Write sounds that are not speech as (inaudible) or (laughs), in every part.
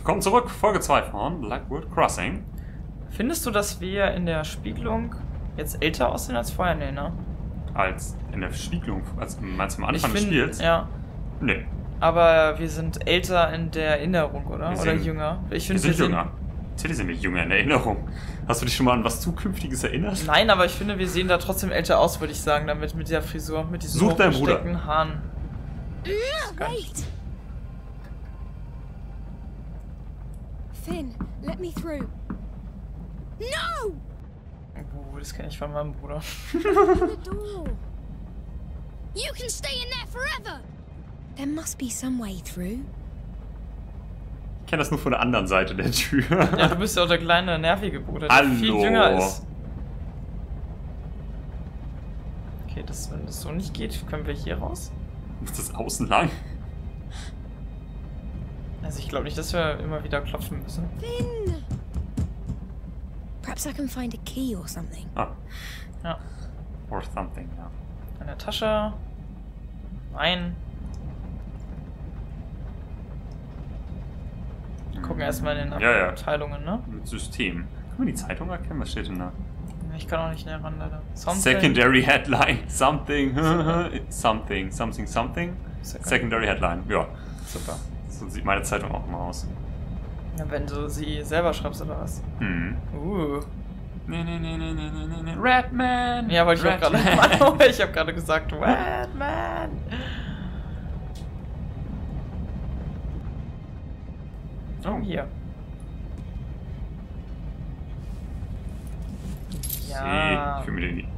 Willkommen zurück, Folge 2 von Blackwood Crossing. Findest du, dass wir in der Spiegelung jetzt älter aussehen als vorher? Nee, ne? Als in der Spiegelung, als meinst du am Anfang des find- Spiels? Ja. Nee, Aber wir sind älter in der Erinnerung, oder? Wir oder sind- jünger? Ich wir finde, sind jünger. Natürlich sind wir jünger in Erinnerung. Hast du dich schon mal an was Zukünftiges erinnert? Nein, aber ich finde, wir sehen da trotzdem älter aus, würde ich sagen, damit mit der Frisur, mit diesen Such deinen Bruder. Haaren. Wait! Finn, let me through. No! Oh, das kenne ich von meinem Bruder. (laughs) You can stay in there forever! There must be some way through. Ich kenne das nur von der anderen Seite der Tür. Ja, du bist ja auch der kleine, nervige Bruder, der Hallo. viel jünger ist. Okay, das, wenn das so nicht geht, können wir hier raus? Ist das außen lang? Also ich glaube nicht, dass wir immer wieder klopfen müssen. Finn! Perhaps I can find a key or something. Ah, Ja. or something, ja. Eine Tasche. Nein. Wir gucken erstmal in den Ja, ja. Abteilungen, ne? Mit System. Können wir die Zeitung erkennen? Was steht denn da? Ich kann auch nicht näher ran, leider. Something. Secondary Headline. Something. (laughs) something. Something. Something. Second- Secondary Headline. Ja. Super. So sieht meine Zeitung auch immer aus. Ja, wenn du sie selber schreibst oder was? Hm. Uh. Nee, nee, nee, nee, nee, nee, nee. Redman! Ja, wollte ich auch gerade. Redman. (laughs) Ich habe gerade gesagt, Batman. Oh, hier. Ja. Ich will mir den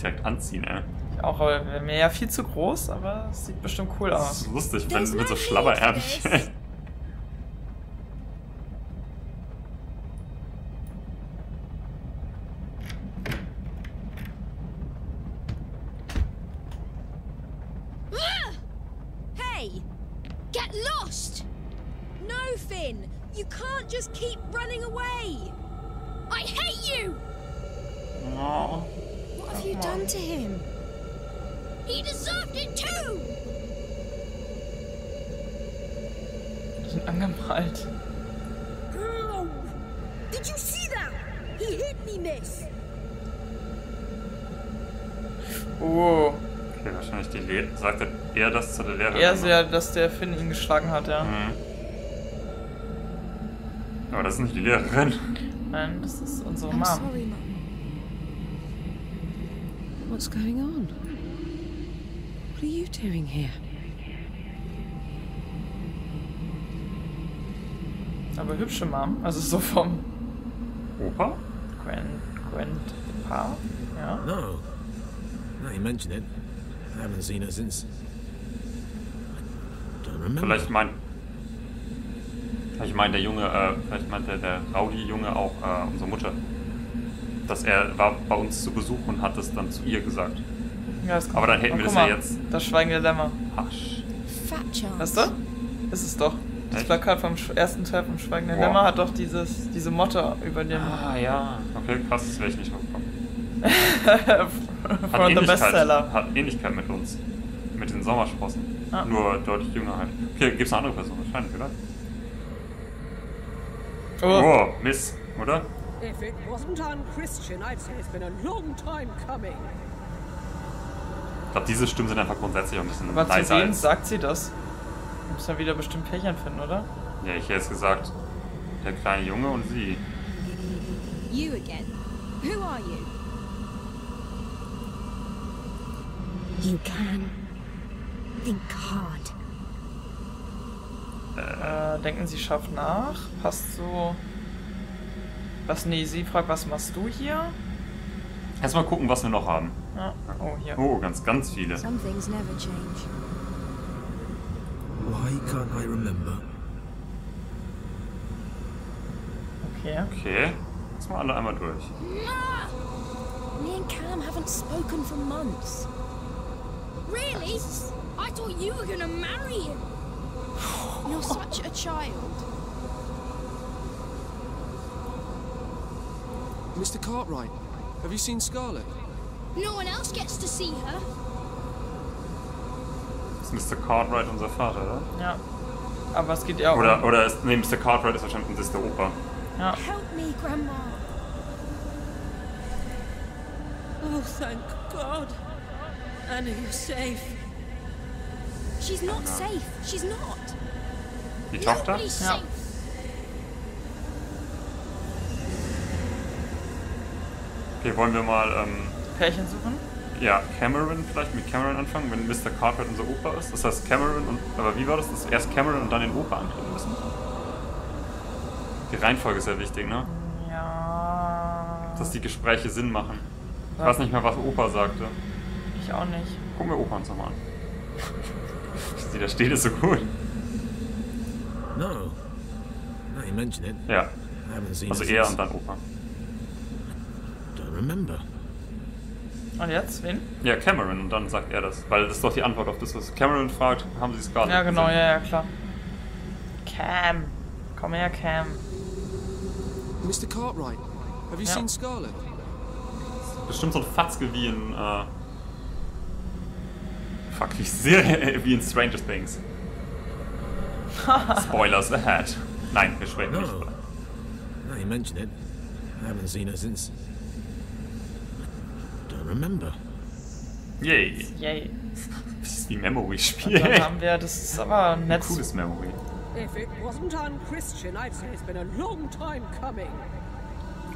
direkt anziehen, ey. Auch, aber wäre mir ja viel zu groß, aber es sieht bestimmt cool Das aus. ist lustig, wenn es mit so Schlabberärmchen. Oh. Okay, wahrscheinlich die Lehrerin. Sagt er das zu der Lehrerin? Er ist ja, dass der Finn ihn geschlagen hat, ja. Mhm. Aber das ist nicht die Lehrerin. Nein, das ist unsere I'm Mom. sorry, Mum. What's going on? What are you doing here? Aber hübsche Mom. Also so vom Opa? Grand, Grandpa. Ja. No. Now you mention it. I haven't seen her since. I don't remember. Vielleicht meint. Ich meine, der Junge, äh, vielleicht meint der, der Rowdy-Junge auch äh, unsere Mutter. Dass er war bei uns zu Besuch und hat es dann zu ihr gesagt. ja das Aber dann hätten oh, wir das ja mal, jetzt. Das Schweigen der Lämmer. Chance. Weißt du? Ist es doch. Das Echt? Plakat vom ersten Teil vom Schweigen der Boah. Lämmer hat doch dieses, diese Motto über dem. Ah, ja. Okay, krass, das wäre ich nicht mitbekommen. Hat (laughs) von the Bestseller. hat Ähnlichkeit mit uns. Mit den Sommersprossen. Ah. Nur deutlich jünger halt. Okay, gibt's eine andere Person wahrscheinlich, oder? Oh. Oh, Miss, oder? If it wasn't unchristian, I'd say it's been a long time coming. Ich glaube, diese Stimmen sind einfach grundsätzlich ein bisschen Aber zu leiser wem als... sagt sie das? Muss ja wieder bestimmt Pärchen finden, oder? Ja, ich hätte jetzt gesagt, der kleine Junge und sie. You again. Who are you? You can think hard. Äh, denken sie schafft nach. Passt so. Was? Nee, sie fragt, was machst du hier? Erstmal gucken, was wir noch haben. Ja. Oh, hier. Oh, ganz, ganz viele. Some things never change. Why can't I remember? Okay. Okay, jetzt mal alle einmal durch. Me and Cam haven't spoken for months. Really? I thought you were gonna marry him. You're such a child. Mr. Cartwright, have you seen Scarlet? No one else gets to see her. Ist Mr. Cartwright unser Vater, oder? Ja. Aber es geht ja um... Oder, oder ist, nee, Mr. Cartwright ist wahrscheinlich das ist der Opa. Ja. Help me, Grandma. Oh, thank God. Anna, you're safe. She's not safe. She's not. Die Tochter? Nobody's Ja. safe. Okay, wollen wir mal, ähm, Pärchen suchen? ja, Cameron vielleicht mit Cameron anfangen, wenn Mr. Cartwright unser Opa ist? Das heißt Cameron und, aber wie war das? Dass erst Cameron und dann den Opa anklicken müssen? Die Reihenfolge ist ja wichtig, ne? Ja... Dass die Gespräche Sinn machen. Ich Ja. weiß nicht mehr, was Opa sagte. Ich auch nicht. Gucken wir Opa uns nochmal an. (laughs) Sie, da steht es so gut. No. Now you mention it, Ja, I haven't seen also er und dann Opa. Don't remember. Und jetzt? Wen? Ja, Cameron und dann sagt er das. Weil das ist doch die Antwort auf das, was Cameron fragt, haben sie Scarlett Ja, genau, gesehen? ja, ja, klar. Cam. Komm her, Cam. Mr. Cartwright, have you Yeah. seen Scarlet? Bestimmt so ein Fatzke wie in, äh... Fuck, wie sehr (laughs) wie in Stranger Things. (laughs) Spoilers ahead. Nein, wir sprechen No. nicht. Now you mention it, I haven't seen her since. Don't remember. Yay. Yay. Das ist wie Memory-Spiel. Dann haben wir, das ist aber nett. Cooles Memory. If it wasn't unchristian, I'd say it's been a long time coming.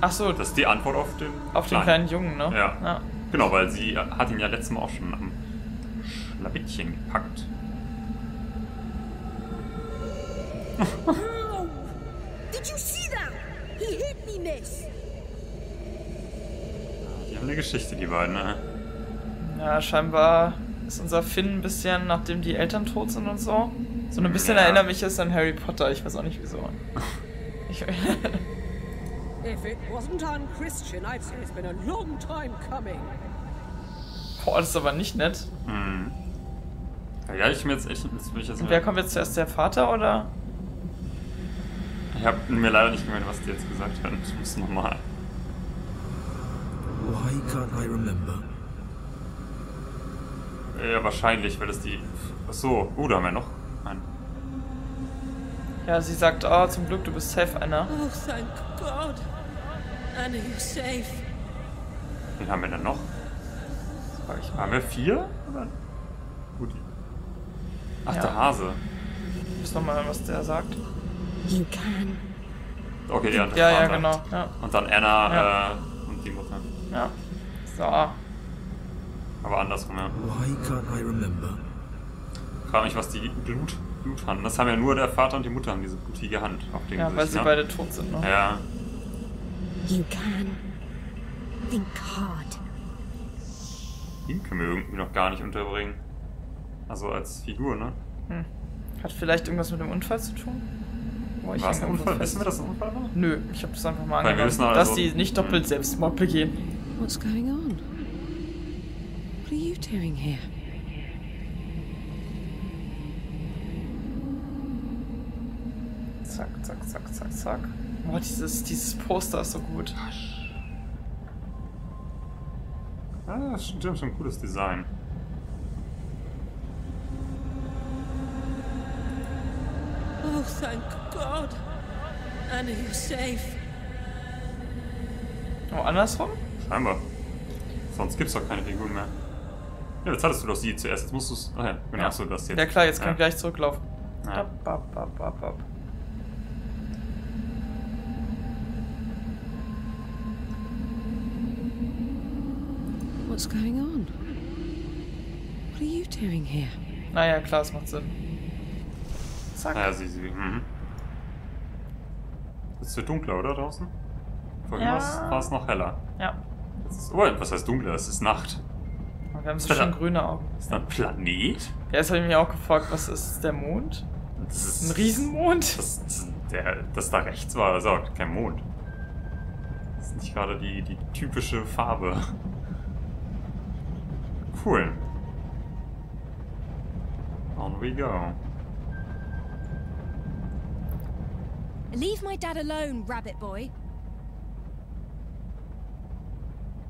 Ach so, Das ist die Antwort auf den... auf den kleinen Jungen, ne? Ja. ja. Genau, weil sie hat ihn ja letztes Mal auch schon am Schlawittchen gepackt. Did you see that? He hit me, miss. Die haben eine Geschichte, die beiden, ne? Ja, scheinbar ist unser Finn ein bisschen, nachdem die Eltern tot sind und so. So ein bisschen Ja. erinnert mich es an Harry Potter, ich weiß auch nicht wieso. Ich, (laughs) If it wasn't unchristian, I'd say it's been a long time coming. boah, das ist aber nicht nett. Mhm. Ja, ich mir jetzt echt. Jetzt ich jetzt Und wer kommt jetzt zuerst, der Vater oder? Ich habe mir leider nicht gemerkt, was die jetzt gesagt haben. Ich muss nochmal. Why can't I remember? Ja, wahrscheinlich, weil das die. Achso, oh, da haben wir noch einen. Ja, sie sagt, oh, zum Glück, du bist safe, Anna. Oh, thank God. Anna, you're safe. Wen haben wir denn noch? Haben wir vier? Oder? Ach, Ja. der Hase. Muss noch mal was der sagt. You can. Okay, ja, der Ja, ja, genau. Ja, Und dann Anna Ja. äh, und die Mutter. ja. So. Aber andersrum, ja. Why can't I remember? Frag mich, was die Blut, Blut haben. Das haben ja nur der Vater und die Mutter haben diese blutige Hand auf dem Ja, weil Gesicht, sie ne? beide tot sind, ne? Ja, You can. Think hard. ihn können wir irgendwie noch gar nicht unterbringen. Also als Figur, ne? Hat vielleicht irgendwas mit dem Unfall zu tun? Boah, War es ein Unfall? Wissen wir, dass es ein Unfall war? Nö, ich habe das einfach mal angenommen, halt dass also- die nicht doppelt Selbstmord begehen. What's going on? What are you doing here? Zack, zack, zack, zack, zack. Boah, dieses, dieses Poster ist so gut. Ja, das stimmt, schon ein cooles Design. Oh, thank God. Anna, you're safe. Oh, andersrum? Scheinbar. Sonst gibt's doch keine Figuren mehr. Ja, jetzt hattest du doch sie zuerst. Jetzt musst du's. Ach ja, genau, so das jetzt. Ja klar, jetzt kann ja. ich gleich zurücklaufen. Ja. Ab, ab, ab, ab, ab. What's going on? What are you doing here? Naja, klar, es macht Sinn. Zack. Ja, sie, sie. Mhm. Es wird dunkler, oder draußen? Vorhin Ja. war es noch heller. Ja. Ist, oh, was heißt dunkler? Es ist Nacht. Wir haben so Ist da- schön grüne Augen. Ist da ein Planet? Ja, jetzt habe ich mich auch gefragt, was ist der Mond? Das ist Ein Riesenmond? Das, das, der, das da rechts war, das ist auch kein Mond. Das ist nicht gerade die, die typische Farbe. Cool. On we go. Leave my dad alone, rabbit boy.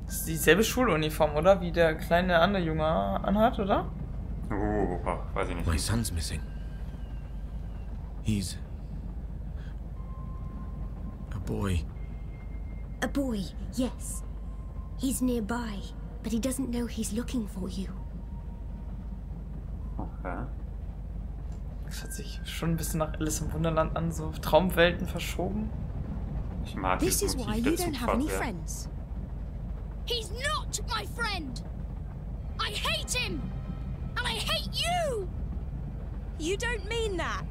Das ist dieselbe Schuluniform, oder? Wie der kleine andere Junge anhat, oder? Oh, weiß ich My son's missing. He's. a boy. A boy, yes. He's nearby, but he doesn't know he's looking for you. Okay. Das hört sich schon ein bisschen nach Alice im Wunderland an, so Traumwelten verschoben. Ich mag This is why you don't have any friends. He's not my friend! I hate him! And I hate you! You don't mean that!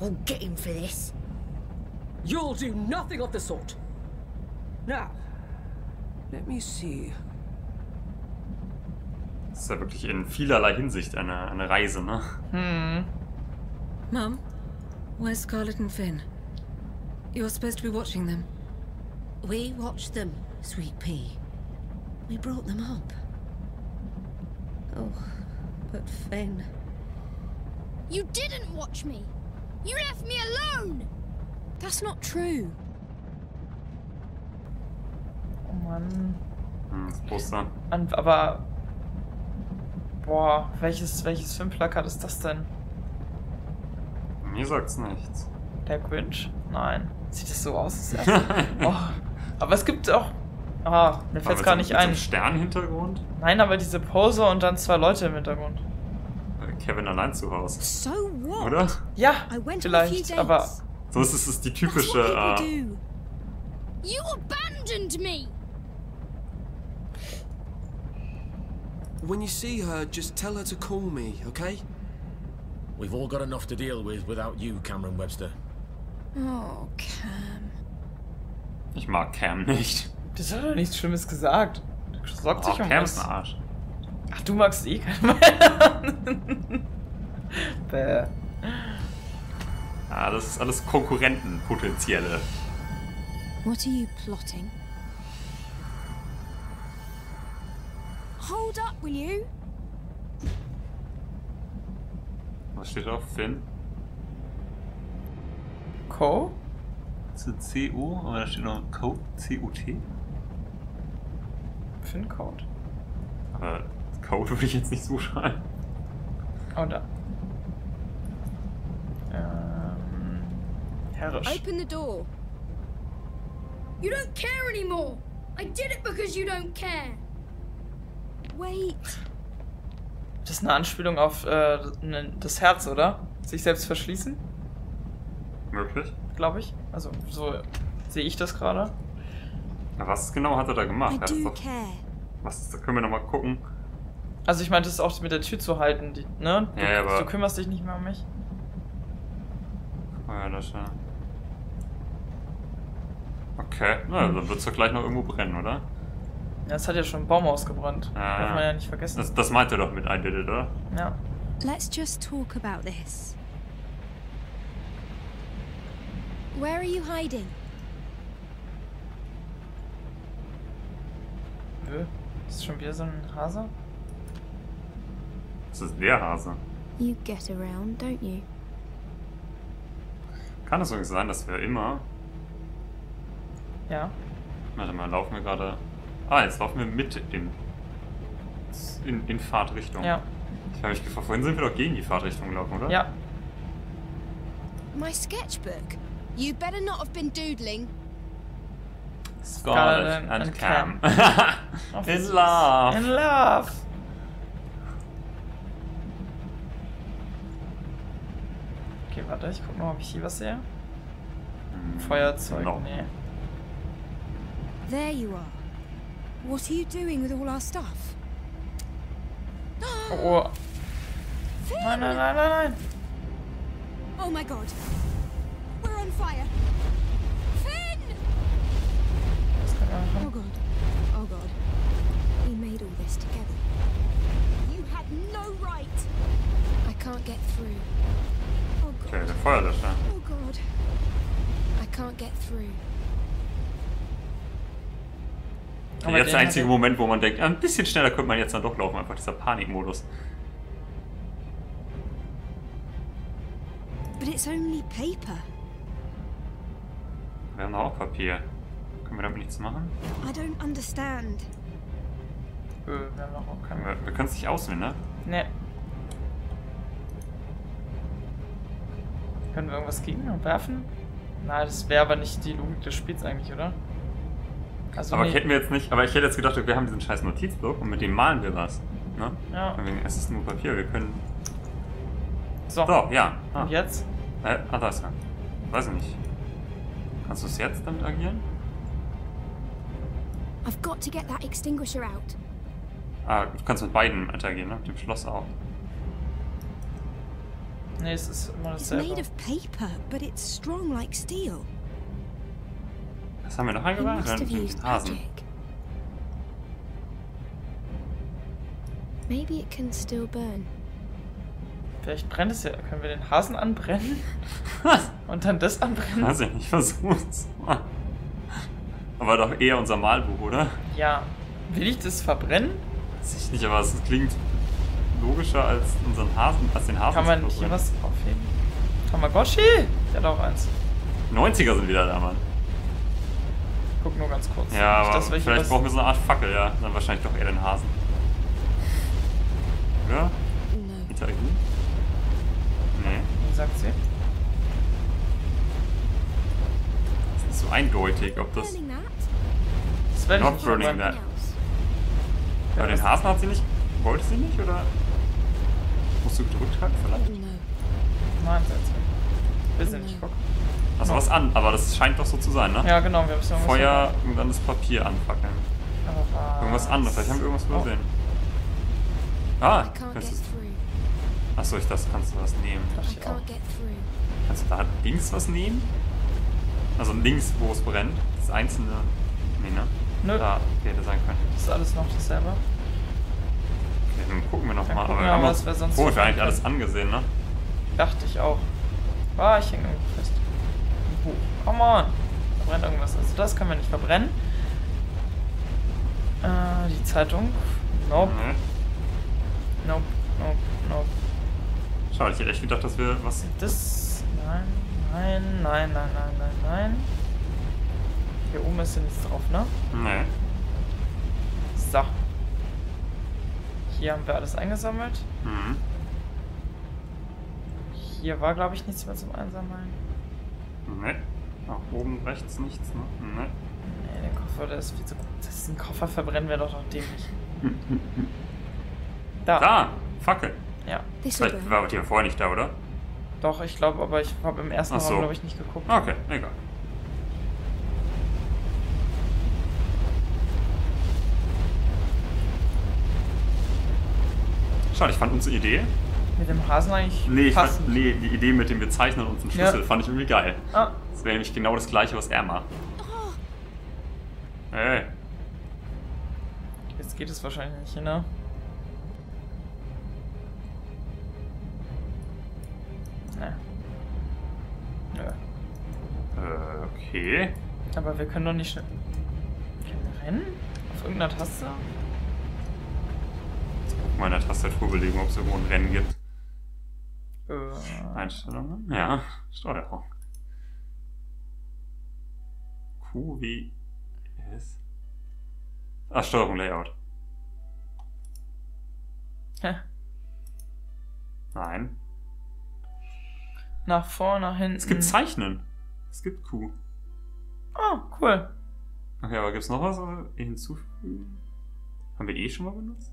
I'll get him for this. You'll do nothing of the sort. Now, let me see. Das ist ja wirklich in vielerlei Hinsicht eine, eine Reise, ne? Hm. Mum, where's Scarlet and Finn? You're supposed to be watching them. We watched them, Sweet Pea. We brought them up. Oh, but Finn. You didn't watch me! You left me alone! That's not true. Oh Mann. Hm, das Poster. Aber. Boah, welches, welches Filmplakat ist das denn? Mir sagt's nichts. Der Grinch? Nein. Sieht das so aus? Das (laughs) oh. Aber es gibt auch. Ah, mir fällt's gar mit nicht so, mit ein. So einem Sternhintergrund? Nein, aber diese Pose und dann zwei Leute im Hintergrund. Äh, Kevin allein zu Hause. So what? Oder? Ja, vielleicht, aber. So ist es die typische. Äh. You abandoned me! When you see her, just tell her to call me, okay? We've all got enough to deal with without you, Cameron Webster. Oh, Cam. ich mag Cam nicht. Das hat doch nichts Schlimmes gesagt. Du sorgt Oh, sich um Cam ist was. ein Arsch. Ach, du magst eh keine Männer. (laughs) Bäh. Ja, das ist alles Konkurrentenpotenzielle. What are you plotting? Hold up, will you? Was steht drauf? Finn? Co? C-U? Aber da steht noch Code C-U-T. Fincode. Aber Code würde ich jetzt nicht so schreiben. Oh, da. Ähm. Herrisch. Open the door. You don't care anymore. I did it because you don't care. Wait. Das ist eine Anspielung auf äh, ne- das Herz, oder? Sich selbst verschließen, Möglich? glaube ich. Also, so sehe ich das gerade. Na, was genau hat er da gemacht? Er doch, was, da können wir nochmal gucken. Also, ich meinte es auch mit der Tür zu halten, die, ne? Du, Ja, ja, aber- du kümmerst dich nicht mehr um mich. Feuerlöscher. Okay, na, dann wird es doch gleich noch irgendwo brennen, oder? Ja, es hat ja schon ein Baum ausgebrannt. Ah. Darf man ja nicht vergessen. Das, das meint er doch mit I did it, oder? ja. Let's just talk about this. Where are you hiding? Nö. Ist schon wieder so ein Hase? Das ist der Hase. You get around, don't you? Kann es übrigens sein, dass wir immer. Ja. Warte mal, laufen wir gerade. Ah, jetzt laufen wir mit dem. In, in Fahrtrichtung. Ja. Ich habe mich gefragt, vorhin sind wir doch gegen die Fahrtrichtung gelaufen, oder? Ja. My sketchbook. You better not have been doodling. Scarlet Scarlet and, and Cam. Oh, (laughs) In love. In love. Okay, warte, ich guck mal, ob ich hier was sehe. Feuerzeug, No. nee. There you are. What are you doing with all our stuff? Oh, oh. Nein, nein, nein, nein, nein. Oh my god. We're on fire. Finn! Was kann man Oh god. Oh god. We made all this together. You had no right. I can't get through. Oh god. Okay, god. der Feuerlöscher. Oh god. I can't get through. Aber jetzt den der einzige Moment, wo man denkt, ein bisschen schneller könnte man jetzt dann doch laufen. Einfach dieser Panikmodus. But it's only paper. Wir haben doch auch Papier. Können wir damit nichts machen? I don't understand. Öh, wir haben noch auch Können keine. wir wir können es nicht auswählen, ne? Nee. Können wir irgendwas gegen ihn werfen? Na, das wäre aber nicht die Logik des Spiels eigentlich, oder? Also Aber nee. hätten wir jetzt nicht, aber ich hätte jetzt gedacht, wir haben diesen scheiß Notizblock und mit dem malen wir was. Ne? Ja. Wegen, es ist nur Papier, wir können. So. So, ja. Ah, Und jetzt? äh, ah da ist er. Weiß ich nicht. Kannst du es jetzt damit agieren? I've got to get that extinguisher out. Ah, du kannst mit beiden interagieren, ne? Mit dem Schloss auch. Nee, es ist immer It's dasselbe. made of paper, but it's strong like steel. Was haben wir noch used Hasen. magic. Maybe it can still burn. Vielleicht brennt es ja. Können wir den Hasen anbrennen? Und dann das anbrennen? Weiß ich nicht, versuch's. Aber doch eher unser Malbuch, oder? Ja. Will ich das verbrennen? Weiß ich nicht, aber es klingt logischer als unseren Hasen, als den Hasen. Kann man hier was aufheben? Tamagotchi? Der hat auch eins. 90er sind wieder da, Mann. Nur ganz kurz. Ja, aber wir hier vielleicht brauchen wir so eine Art Fackel, ja. Dann wahrscheinlich doch eher den Hasen. Oder? No. Interagieren? Nee, Wie sagt sie? das ist so eindeutig, ob das... Burning that? Das werde ich Not burning that. Aber den Hasen hat sie nicht... Wollte sie nicht, oder? Musst du gedrückt halten vielleicht? No. Nein, setz Will sie nicht, guck. Also was an, aber das scheint doch so zu sein, ne? Ja, genau, wir irgendwas Feuer und dann das Papier anfackeln. Aber was? Irgendwas anderes, vielleicht haben wir irgendwas Oh. übersehen. Ah, can't get kannst du... Achso, ich das kannst du was nehmen. Ich auch. Kannst du da links was nehmen? Also links, wo es brennt. Das einzelne. Nee, ne? Nö. Da hätte sein können. Das ist alles noch dasselbe. Okay, dann gucken wir nochmal. Aber wir wir haben was wir sonst vorher noch eigentlich können. alles angesehen, ne? Dachte ich auch. Ah, ich hänge fest. Come on. Da brennt irgendwas. Also das können wir nicht verbrennen. Äh, die Zeitung. Nope. Nee. Nope. Nope. Nope. Schade, ich hätte echt gedacht, dass wir was. Das. Nein. Nein. Nein. Nein. Nein. Nein. Nein. Hier oben ist ja nichts drauf, ne? Nee. So. Hier haben wir alles eingesammelt. Mhm. Hier war, glaube ich, nichts mehr zum Einsammeln. Nee. Auch oben rechts nichts, ne? Nee. Nee, der Koffer, der ist viel zu groß. Diesen Koffer verbrennen wir doch noch dämlich. (laughs) Da. Da! Fackel! Ja. Vielleicht war die ja vorher nicht da, oder? Doch, ich glaube, aber ich habe im ersten Ach so. Raum, glaube ich, nicht geguckt. Okay, egal. Schade, ich fand unsere Idee. Mit dem Hasen eigentlich Nee, fand, nee, die Idee mit dem wir zeichnen uns einen Schlüssel Ja. fand ich irgendwie geil. Ah, Das wäre nämlich genau das gleiche, was er macht. Hey. jetzt geht es wahrscheinlich nicht, ne? Ne. Nö. Äh, okay. Aber wir können doch nicht schnell. Rennen? Auf irgendeiner Taste? Guck mal in der Tastaturbelegung, ob es irgendwo ein Rennen gibt. Äh, Einstellungen? Ja, Steuerung. Q, wie S. Ah, Steuerung, Layout. hä? Nein. Nach vor, nach hinten. Es gibt Zeichnen. Es gibt Q. Oh, cool. Okay, aber gibt's noch was? E hinzufügen? Haben wir E schon mal benutzt?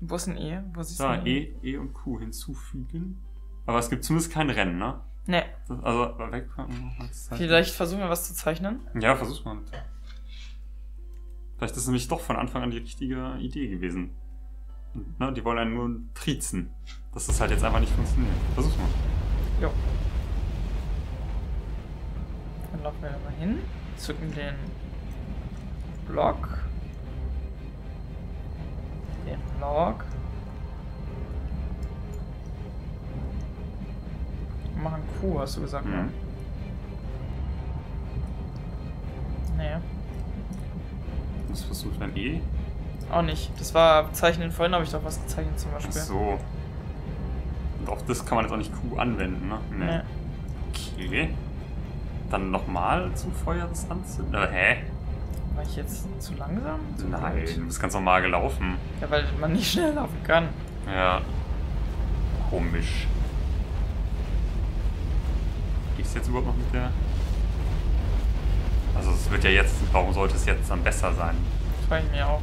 Wo ist ein E? Wo siehst Da, du ein E, E und Q hinzufügen. Aber es gibt zumindest kein Rennen, ne? Ne. Also, wegpacken. Vielleicht versuchen wir was zu zeichnen. Ja, versuch's mal. Vielleicht ist es nämlich doch von Anfang an die richtige Idee gewesen. Ne, die wollen einen nur triezen. Dass das halt jetzt einfach nicht funktioniert. Versuch's mal. Jo. Dann laufen wir da mal hin, zücken den Block. Den. Und Machen Q, hast du gesagt, ne? Mhm. Nee, Das versucht ein E. auch nicht. Das war Zeichnen vorhin, habe ich doch was gezeichnet zum Ach Beispiel. so. Und auf das kann man jetzt auch nicht Q anwenden, ne? Nee. Okay. Dann nochmal zum Feuer das anzünden. Äh, hä? War ich jetzt zu langsam? Zu Nein, gut? du bist ganz normal gelaufen. Ja, weil man nicht schnell laufen kann. Ja. Komisch. Ist jetzt überhaupt noch mit der. Also es wird ja jetzt, warum sollte es jetzt dann besser sein? Das frage ich mir auch.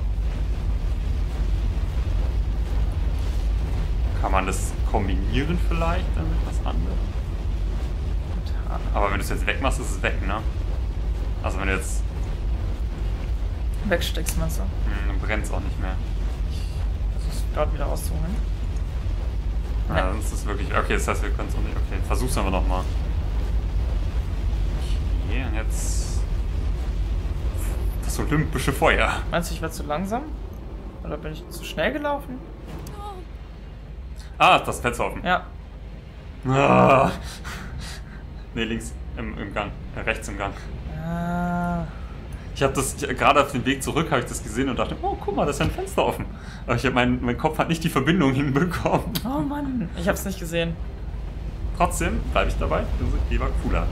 Kann man das kombinieren vielleicht dann mit was anderem? Aber wenn du es jetzt wegmachst, ist es weg, ne? Also wenn du jetzt. Wegsteckst, meinst du? Hm, dann brennt es auch nicht mehr. Das ist gerade wieder rauszuholen. Ja, Ja. sonst ist wirklich. Okay, das heißt, wir können es auch nicht. Okay, versuch's aber nochmal. Okay, und jetzt. Das olympische Feuer. Meinst du, ich war zu langsam? Oder bin ich zu schnell gelaufen? Ah, das Fenster offen. Ja. Ah. Nee, links im, im Gang. Äh, rechts im Gang. Ah. Ich habe das gerade auf dem Weg zurück habe ich das gesehen und dachte, oh guck mal, da ist ja ein Fenster offen. Aber ich habe mein, mein Kopf hat nicht die Verbindung (laughs) hinbekommen. Oh Mann. Ich hab's nicht gesehen. Trotzdem bleibe ich dabei. (laughs) Unsere Idee war cooler.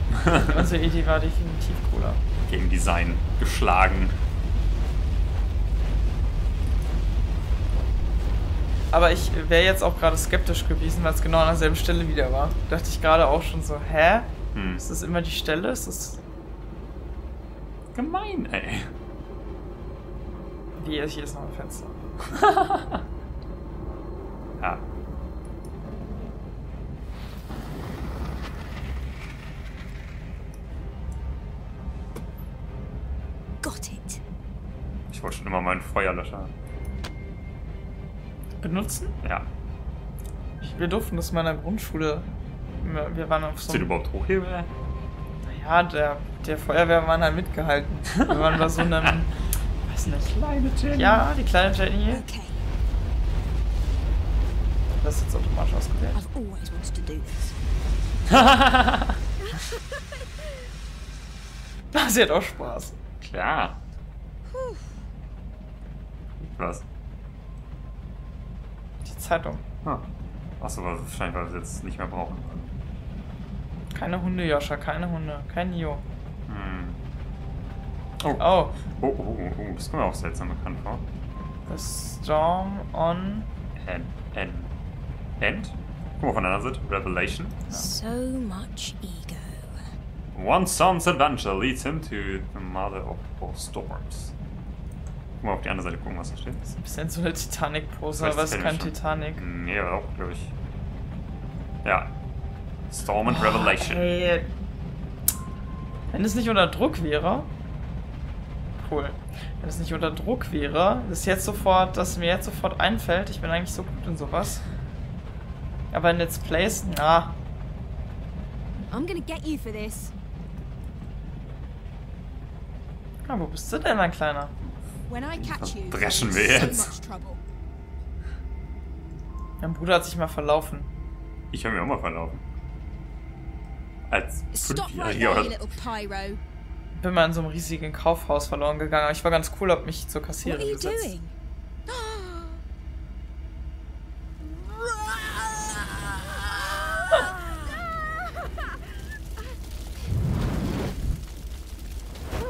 Unsere Idee war definitiv cooler. Game Design geschlagen. Aber ich wäre jetzt auch gerade skeptisch gewesen, weil es genau an derselben Stelle wieder war. Dachte ich gerade auch schon so, hä? Hm. Ist das immer die Stelle? Ist das. Gemein, ey. Wie, hier ist noch ein Fenster. (laughs) Ja. got it. Ich wollte schon immer meinen Feuerlöscher. Benutzen? Ja. Ich, wir durften das in meiner Grundschule. Wir waren auf so einem. überhaupt hochhebel? Ja, der, der Feuerwehrmann hat mitgehalten. Wir waren bei so einem. Weiß nicht. Kleine Jenny. Ja, die kleine Jenny. Okay, Das ist jetzt automatisch ausgewählt. I've always wanted to do this. (laughs) Sie hat auch Spaß. Klar. Was? Die Zeitung. Ah. Achso, aber wahrscheinlich, weil wir es jetzt nicht mehr brauchen. Keine Hunde, Joscha, keine Hunde. Kein Nio. Hm. Oh. Oh, Oh, oh, oh, oh, das kommt mir auch seltsam bekannt vor. the storm on. End. End. End? Guck mal von der anderen Seite. Revelation. So much ego. One son's adventure leads him to the mother of all storms. Guck mal auf die andere Seite gucken, was da steht. Ein bisschen so eine Titanic-Pose, aber es ist kein schon. Titanic. Nee, aber auch, glaube ich. Ja. Storm and Revelation. Hey. Wenn es nicht unter Druck wäre. Cool. Wenn es nicht unter Druck wäre, das jetzt sofort, dass mir jetzt sofort einfällt, ich bin eigentlich so gut in sowas. Aber in Let's Plays, na, I'm gonna get you for this. na, wo bist du denn, mein Kleiner? Dreschen wir jetzt. Mein Bruder hat sich mal verlaufen. Ich habe mich auch mal verlaufen. Als Fünfjähriger oder little pyro. Bin mal in so einem riesigen Kaufhaus verloren gegangen, aber ich war ganz cool, hab mich zur Kassiererin gesetzt. doing?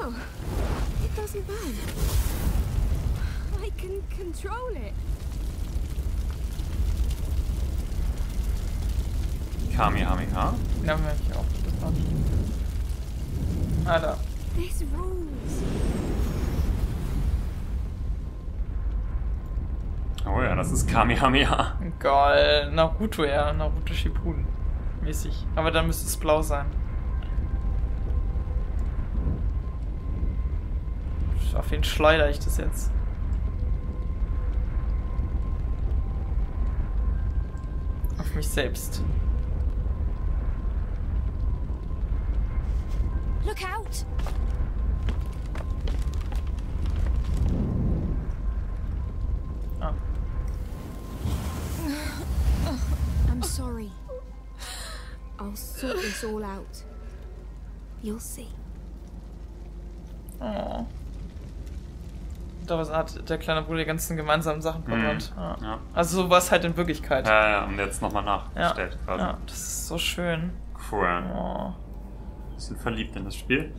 oh, (gasps) it doesn't burn. Alter. This rules. Oh ja, das ist Kamehameha. Geil. Naruto, ja. Naruto Shippuden. Mäßig. Aber dann müsste es blau sein. Auf wen schleudere ich das jetzt? Auf mich selbst. Out! Ah. I'm sorry. I'll sort this all out. You'll see. Oh. Da hat der kleine Bruder die ganzen gemeinsamen Sachen verbrannt. Ja. Ja. Also so war es halt in Wirklichkeit. Ja, ja, und jetzt nochmal Ja. nachgestellt quasi. ja, das ist so schön. Cool. Oh. Bisschen verliebt in das Spiel.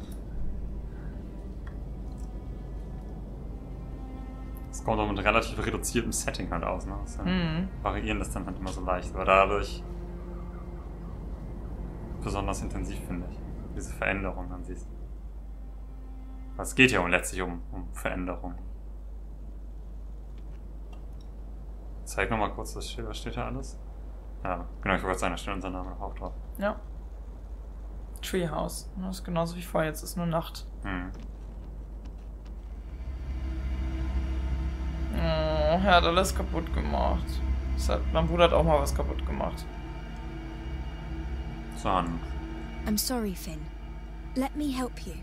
Es kommt auch mit relativ reduziertem Setting halt aus, ne? Äh, Mhm. Variieren das dann halt immer so leicht. Aber dadurch besonders intensiv, finde ich. Diese Veränderung an sich. Es geht ja um- letztlich um, um Veränderung. Zeig nochmal kurz das Schild, was steht da alles? Ja, genau, ich wollte gerade sagen, da steht unser Name auch drauf. Ja. Treehouse. Das ist genauso wie vorher, jetzt ist nur Nacht. Hm. Oh, er hat alles kaputt gemacht. Hat, mein Bruder hat auch mal was kaputt gemacht. Hand. I'm sorry, Finn. Let me help you.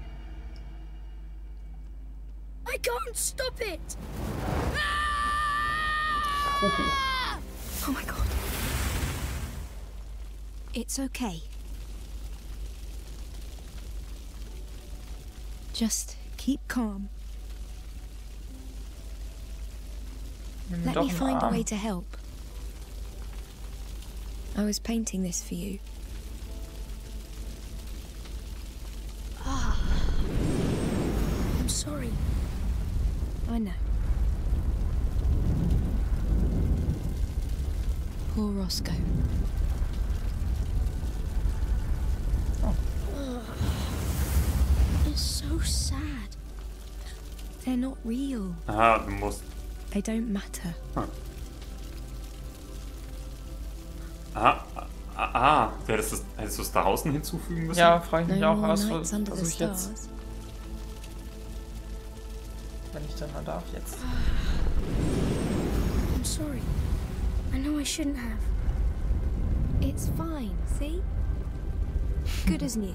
I can't stop it! Ah! Oh my god. It's okay. Just keep calm. Let me find a way to help. I was painting this for you. Ah. I'm sorry. I know. Poor Roscoe. Sad. They're not real. Aha, du musst. They don't matter. Aha, ah, ah, hättest du es- hättest du es da außen hinzufügen müssen? Ja, frage ich No mich auch aus. the Versuche ich jetzt, wenn ich dann mal darf, jetzt. (sighs) I'm sorry. I know I shouldn't have. It's fine, see? Good as new.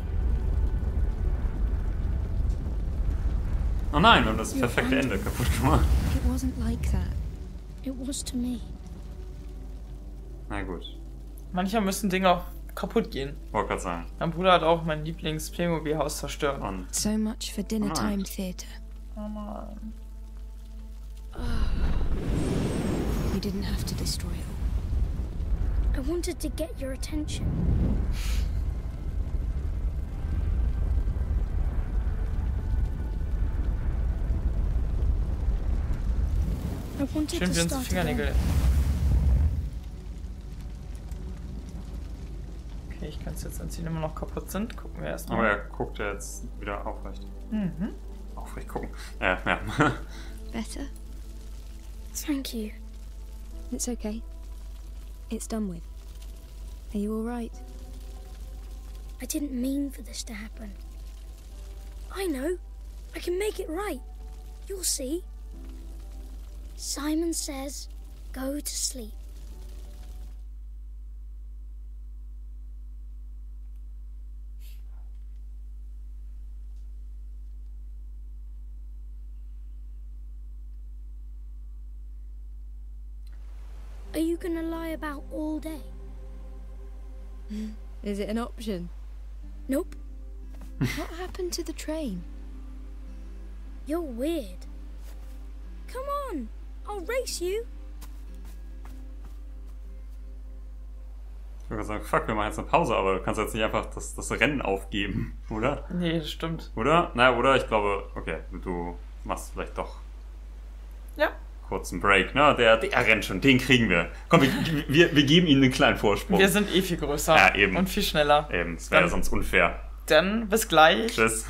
Oh nein, wir haben das perfekte Ende kaputt gemacht. It wasn't like that. It was to me. Na gut, Manchmal müssen Dinge auch kaputt gehen. wollte gerade sagen. Mein Bruder hat auch mein Lieblings-Playmobil-Haus zerstört. Und So much for dinner Nice. time theatre. Oh nein. You didn't have to destroy it all. I wanted to get your attention. Schön wie unsere Fingernägel. Okay, ich kann es jetzt anziehen, immer noch kaputt sind. Gucken wir erstmal. aber er guckt ja jetzt wieder aufrecht. Mhm. Aufrecht gucken. Äh, ja. (laughs) Better? Thank you. It's okay. It's done with. Are you alright? I didn't mean for this to happen. I know. I can make it right. You'll see. Simon says, go to sleep. Are you gonna lie about all day? Hmm? Is it an option? Nope. what happened to the train? You're weird. I'll race you. Ich würde sagen, fuck, wir machen jetzt eine Pause, aber du kannst jetzt nicht einfach das, das Rennen aufgeben, (laughs) oder? Nee, das stimmt. Oder? Na, oder? Ich glaube, okay, du machst vielleicht doch Ja. kurz einen Break. Na, der, der rennt schon, den kriegen wir. Komm, wir, wir, wir geben ihm einen kleinen Vorsprung. Wir sind eh viel größer. Ja, eben. Und viel schneller. Eben, das wäre sonst unfair. Dann bis gleich. Tschüss.